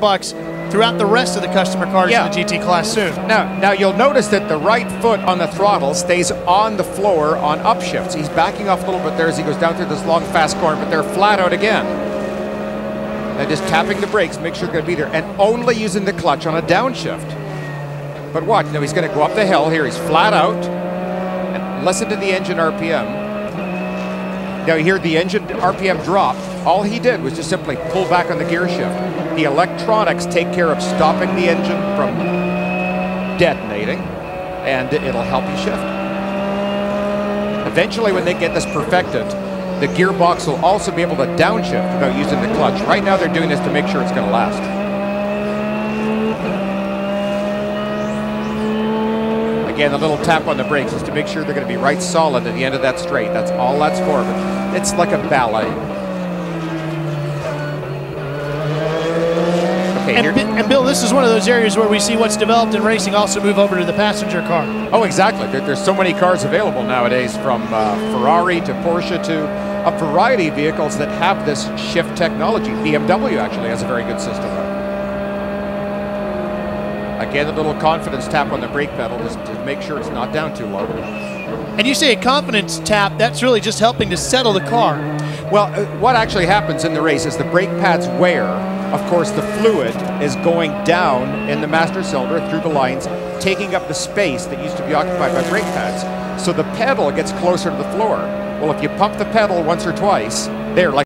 bucks throughout the rest of the customer cars Yeah. in the GT class soon. Now, now you'll notice that the right foot on the throttle stays on the floor on upshifts. He's backing off a little bit there as he goes down through this long, fast corner, but they're flat out again. And just tapping the brakes, make sure you're going to be there, and only using the clutch on a downshift. But watch, now he's going to go up the hill here. He's flat out. And listen to the engine RPM. Now you hear the engine RPM drop. All he did was just simply pull back on the gear shift. The electronics take care of stopping the engine from detonating, and it'll help you shift. Eventually, when they get this perfected, the gearbox will also be able to downshift without using the clutch. Right now, they're doing this to make sure it's going to last. Again, a little tap on the brakes is to make sure they're going to be right solid at the end of that straight. That's all that's for. But it's like a ballet. Okay, And, here. And Bill, this is one of those areas where we see what's developed in racing also move over to the passenger car. Oh, exactly. There, there's so many cars available nowadays, from uh, Ferrari to Porsche to a variety of vehicles that have this shift technology. BMW actually has a very good system. Again, a little confidence tap on the brake pedal just to make sure it's not down too low. And you say a confidence tap, that's really just helping to settle the car. Well, uh, what actually happens in the race is the brake pads wear. Of course, the fluid is going down in the master cylinder through the lines, taking up the space that used to be occupied by brake pads. So the pedal gets closer to the floor. Well, if you pump the pedal once or twice, there, like